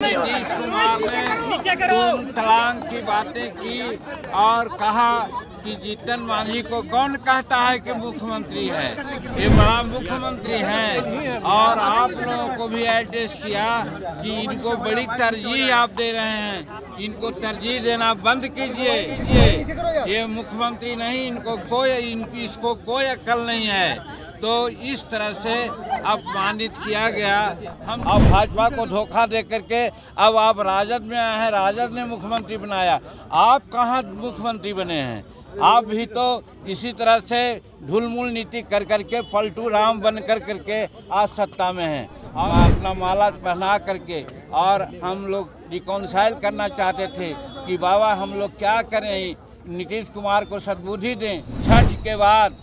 नीतीश कुमार ने खून तलाक की बातें की और कहा कि जीतन मांझी को कौन कहता है कि मुख्यमंत्री है? ये बड़ा मुख्यमंत्री हैं। और आप लोगों को भी एड्रेस किया कि इनको बड़ी तरजीह आप दे रहे हैं। इनको तरजीह देना बंद कीजिए। ये मुख्यमंत्री नहीं इनको कोई इन, इसको कोई अक्ल नहीं है। तो इस तरह से अपमानित किया गया। हम अब भाजपा को धोखा दे करके अब आप राजद में आए हैं, राजद ने मुख्यमंत्री बनाया। आप कहाँ मुख्यमंत्री बने हैं? आप भी तो इसी तरह से ढुलमुल नीति कर करके, पलटू राम बन कर करके आज सत्ता में हैं। और अपना माला पहना करके और हम लोग रिकॉन्साइल करना चाहते थे कि बाबा हम लोग क्या करें? नीतीश कुमार को सद्बुद्धि दें। छठ के बाद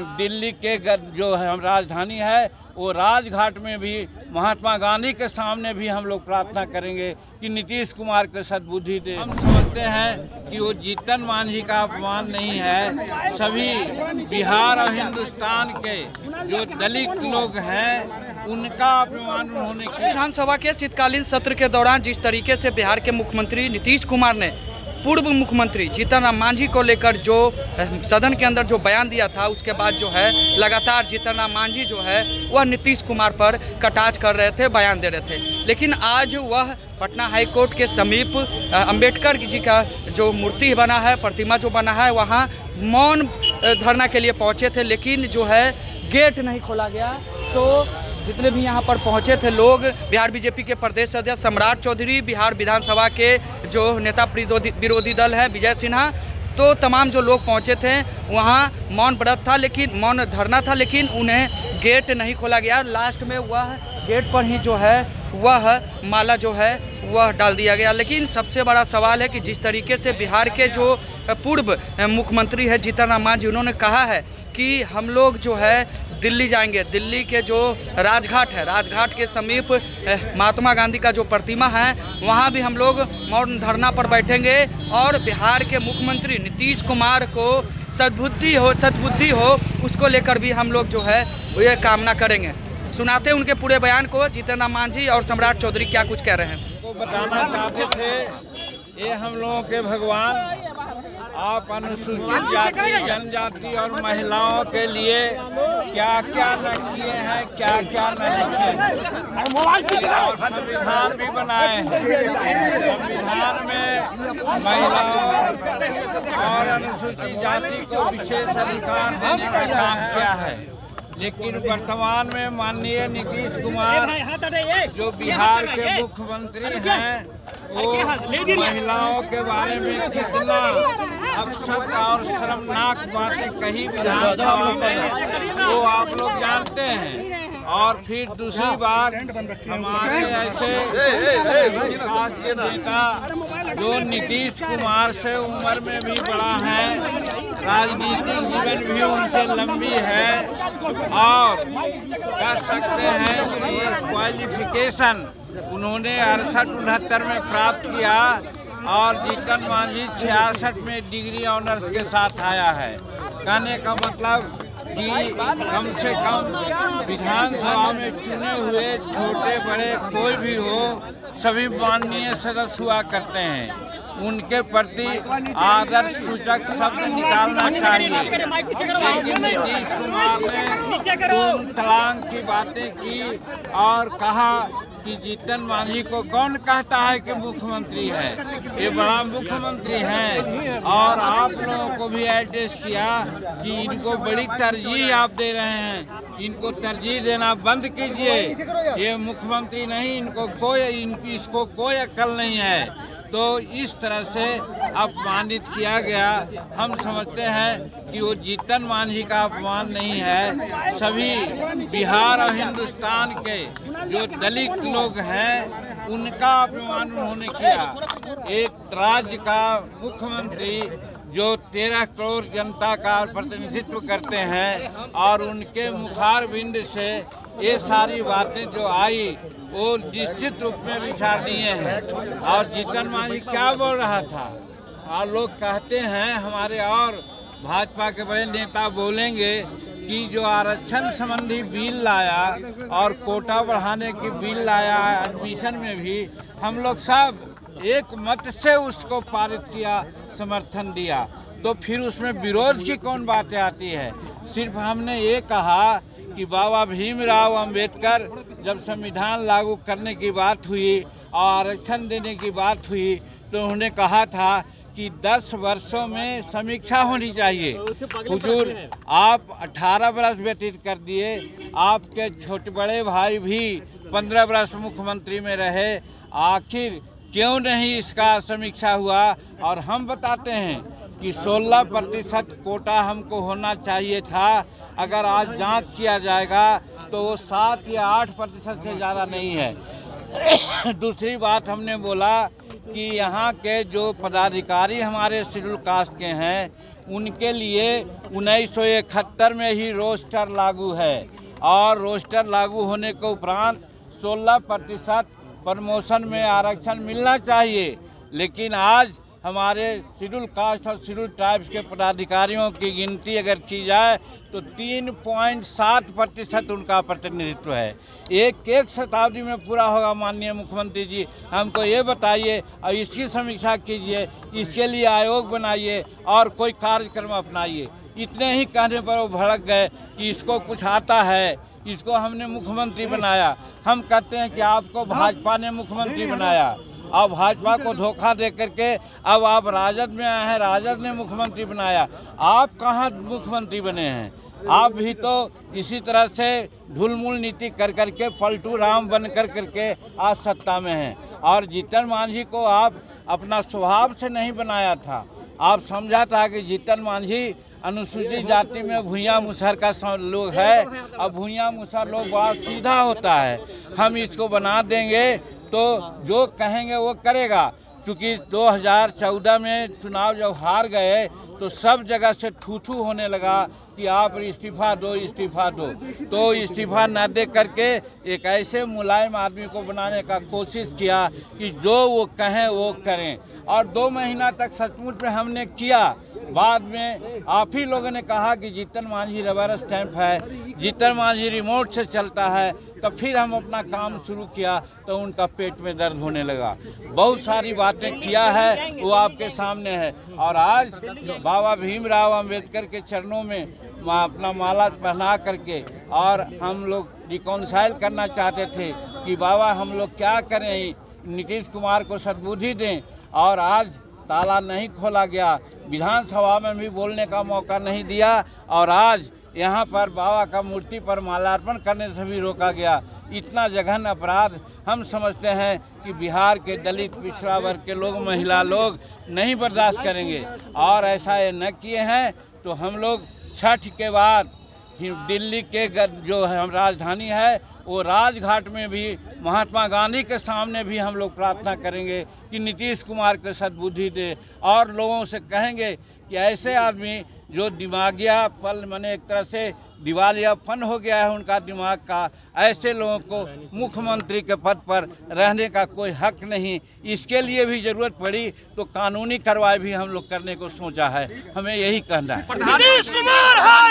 दिल्ली के जो है राजधानी है, वो राजघाट में भी महात्मा गांधी के सामने भी हम लोग प्रार्थना करेंगे कि नीतीश कुमार को सद्बुद्धि दे। हम समझते हैं कि वो जीतन मांझी का अपमान नहीं है। सभी बिहार और हिंदुस्तान के जो दलित लोग हैं, उनका अपमान उन्होंने विधानसभा के शीतकालीन सत्र के दौरान जिस तरीके से बिहार के मुख्यमंत्री नीतीश कुमार ने पूर्व मुख्यमंत्री जीतन मांझी को लेकर जो सदन के अंदर जो बयान दिया था, उसके बाद जो है, लगातार जीतन मांझी जो है, वह नीतीश कुमार पर कटाच कर रहे थे, बयान दे रहे थे। लेकिन आज वह पटना हाई कोर्ट के समीप अंबेडकर जी का जो मूर्ति बना है, प्रतिमा जो बना है, वहाँ मौन धरना के लिए पहुँचे थे, लेकिन जो है, गेट नहीं खोला गया। तो जितने भी यहाँ पर पहुँचे थे लोग, बिहार बीजेपी के प्रदेश अध्यक्ष सम्राट चौधरी, बिहार विधानसभा के जो नेता विरोधी दल है, विजय सिन्हा तो तमाम जो लोग पहुँचे थे, वहाँ मौन व्रत था, लेकिन मौन धरना था, लेकिन उन्हें गेट नहीं खोला गया। लास्ट में वह गेट पर ही जो है, वह माला जो है, वह डाल दिया गया। लेकिन सबसे बड़ा सवाल है कि जिस तरीके से बिहार के जो पूर्व मुख्यमंत्री है, जीतन राम मांझी, उन्होंने कहा है कि हम लोग जो है दिल्ली जाएँगे। दिल्ली के जो राजघाट है, राजघाट के समीप महात्मा गांधी का जो प्रतिमा है, वहाँ भी हम लोग मौन धरना पर बैठेंगे और बिहार के मुख्यमंत्री नीतीश कुमार को सद्बुद्धि हो सद्बुद्धि हो, उसको लेकर भी हम लोग जो है, ये कामना करेंगे। सुनाते उनके पूरे बयान को। जीतन मांझी और सम्राट चौधरी क्या कुछ कह रहे हैं? बताना चाहते थे, ये हम लोगों के भगवान। आप अनुसूचित जाति, जनजाति और महिलाओं के लिए क्या क्या न किए हैं क्या क्या नहीं और संविधान भी बनाए संविधान में महिलाओं और अनुसूचित जाति को विशेष अधिकार देने का काम किया है। लेकिन वर्तमान में माननीय नीतीश कुमार, जो बिहार के मुख्यमंत्री हैं, वो महिलाओं के बारे में कितना अपसत और शर्मनाक बातें कहीं विधानसभा में वो आप लोग जानते हैं। और फिर दूसरी बात, हमारे ऐसे विकास के नेता जो नीतीश कुमार से उम्र में भी बड़ा है, राजनीतिक जीवन भी उनसे लंबी है, और कह सकते हैं कि क्वालिफिकेशन उन्होंने अड़सठ उनहत्तर में प्राप्त किया। और जीतन मांझी छियासठ में डिग्री ऑनर्स के साथ आया है। कहने का मतलब कि कम से कम विधानसभा में चुने हुए छोटे बड़े कोई भी हो, सभी माननीय सदस्य हुआ करते हैं। उनके प्रति आदर्श सूचक शब्द निकालना चाहिए। लेकिन नीतीश कुमार ने तलाक की बातें की और कहा कि जीतन मांझी को कौन कहता है कि मुख्यमंत्री है? ये बड़ा मुख्यमंत्री हैं। और आप लोगों को भी एड्रेस किया कि इनको बड़ी तरजीह आप दे रहे हैं। इनको तरजीह देना बंद कीजिए। ये मुख्यमंत्री नहीं इनको कोई इन, इसको कोई अक्ल नहीं है। तो इस तरह से अपमानित किया गया। हम समझते हैं कि वो जीतन मांझी का अपमान नहीं है। सभी बिहार और हिंदुस्तान के जो दलित लोग हैं, उनका अपमान उन्होंने किया। एक राज्य का मुख्यमंत्री जो तेरह करोड़ जनता का प्रतिनिधित्व करते हैं और उनके मुखार बिंद से ये सारी बातें जो आई वो निश्चित रूप में विचारणीय है। और जीतन मांझी क्या बोल रहा था? और लोग कहते हैं, हमारे और भाजपा के बड़े नेता बोलेंगे कि जो आरक्षण संबंधी बिल लाया और कोटा बढ़ाने की बिल लाया एडमिशन में भी हम लोग सब एक मत से उसको पारित किया, समर्थन दिया। तो फिर उसमें विरोध की कौन बातें आती है? सिर्फ़ हमने ये कहा कि बाबा भीमराव अंबेडकर जब संविधान लागू करने की बात हुई और आरक्षण देने की बात हुई तो उन्होंने कहा था कि 10 वर्षों में समीक्षा होनी चाहिए। हुजूर आप 18 वर्ष व्यतीत कर दिए। आपके छोटे बड़े भाई भी 15 वर्ष मुख्यमंत्री में रहे। आखिर क्यों नहीं इसका समीक्षा हुआ? और हम बताते हैं कि 16 प्रतिशत कोटा हमको होना चाहिए था। अगर आज जाँच किया जाएगा तो वो सात या आठ प्रतिशत से ज़्यादा नहीं है। दूसरी बात हमने बोला कि यहाँ के जो पदाधिकारी हमारे शेड्यूल कास्ट के हैं, उनके लिए उन्नीस सौ इकहत्तर में ही रोस्टर लागू है। और रोस्टर लागू होने के उपरांत 16 प्रतिशत प्रमोशन में आरक्षण मिलना चाहिए। लेकिन आज हमारे शेड्यूल कास्ट और शेड्यूल ट्राइब्स के पदाधिकारियों की गिनती अगर की जाए तो तीन पॉइंट सात प्रतिशत उनका प्रतिनिधित्व है। एक एक शताब्दी में पूरा होगा माननीय मुख्यमंत्री जी। हमको ये बताइए और इसकी समीक्षा कीजिए इसके लिए आयोग बनाइए और कोई कार्यक्रम अपनाइए। इतने ही कहने पर वो भड़क गए कि इसको कुछ आता है इसको हमने मुख्यमंत्री बनाया। हम कहते हैं कि आपको भाजपा ने मुख्यमंत्री बनाया। अब भाजपा को धोखा दे करके अब आप राजद में आए हैं, राजद ने मुख्यमंत्री बनाया। आप कहाँ मुख्यमंत्री बने हैं? आप भी तो इसी तरह से ढुलमुल नीति कर करके, पलटू राम बन कर करके आज सत्ता में हैं। और जीतन मांझी को आप अपना स्वभाव से नहीं बनाया था। आप समझा था कि जीतन मांझी अनुसूचित जाति में भूया मुसहर का लोग है। और भूया मुसहर लोग बहुत सीधा होता है। हम इसको बना देंगे तो जो कहेंगे वो करेगा। क्योंकि 2014 में चुनाव जब हार गए तो सब जगह से थू होने लगा कि आप इस्तीफा दो इस्तीफा दो। तो इस्तीफा ना दे करके एक ऐसे मुलायम आदमी को बनाने का कोशिश किया कि जो वो कहें वो करें। और दो महीना तक सचमुच में हमने किया। बाद में आप ही लोगों ने कहा कि जीतन मांझी रबर स्टैंप है, जीतन मांझी रिमोट से चलता है तो फिर हम अपना काम शुरू किया तो उनका पेट में दर्द होने लगा। बहुत सारी बातें किया है, वो आपके सामने है। और आज बाबा भीमराव अंबेडकर के चरणों में अपना माला पहना करके और हम लोग रिकॉन्साइल करना चाहते थे कि बाबा हम लोग क्या करें, नीतीश कुमार को सद्बुद्धि दें। और आज ताला नहीं खोला गया। विधानसभा में भी बोलने का मौका नहीं दिया और आज यहाँ पर बाबा का मूर्ति पर मालार्पण करने से भी रोका गया। इतना जघन अपराध हम समझते हैं कि बिहार के दलित, पिछड़ा वर्ग के लोग, महिला लोग नहीं बर्दाश्त करेंगे। और ऐसा ये न किए हैं तो हम लोग छठ के बाद दिल्ली के जो हम राजधानी है, वो राजघाट में भी, महात्मा गांधी के सामने भी हम लोग प्रार्थना करेंगे कि नीतीश कुमार के सद्बुद्धि दे। और लोगों से कहेंगे कि ऐसे आदमी जो दिमागिया पल मैंने एक तरह से दिवालियापन हो गया है उनका दिमाग का, ऐसे लोगों को मुख्यमंत्री के पद पर रहने का कोई हक नहीं। इसके लिए भी ज़रूरत पड़ी तो कानूनी कार्रवाई भी हम लोग करने को सोचा है। हमें यही कहना है।